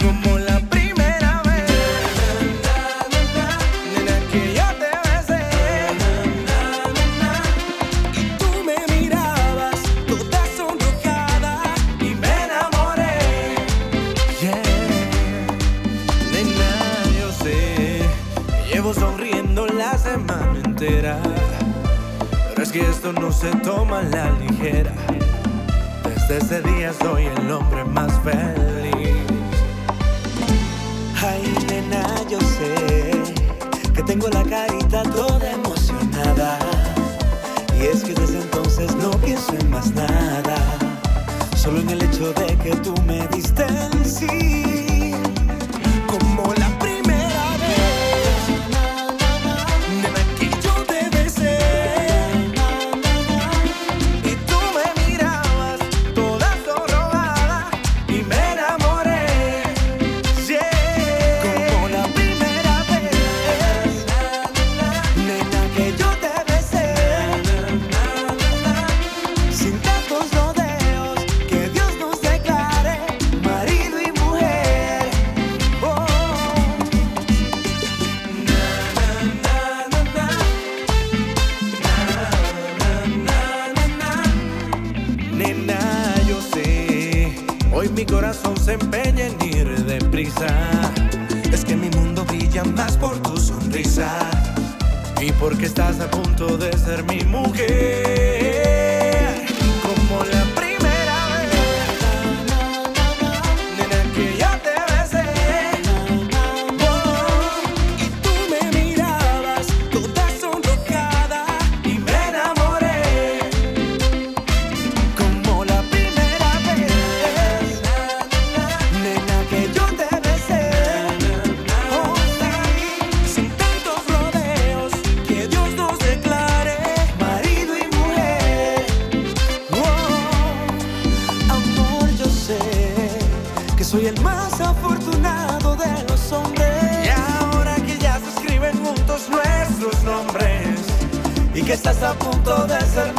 Como la primera vez, nena que yo te besé, nana, na, nana, y tú me mirabas, toda sonrojada y me enamoré, yeah, nena, yo sé, me llevo sonriendo la semana entera es que esto no se toma a la ligera. Desde ese día soy el hombre más feliz. Ay, nena, yo sé que tengo la carita toda emocionada. Y es que desde entonces no pienso en más nada. Solo en el hecho de que tú hoy mi corazón se empeña en ir deprisa. Es que mi mundo brilla más por tu sonrisa y porque estás a punto de ser mi mujer. Como la soy el más afortunado de los hombres. Y ahora que ya se escriben juntos nuestros nombres y que estás a punto de ser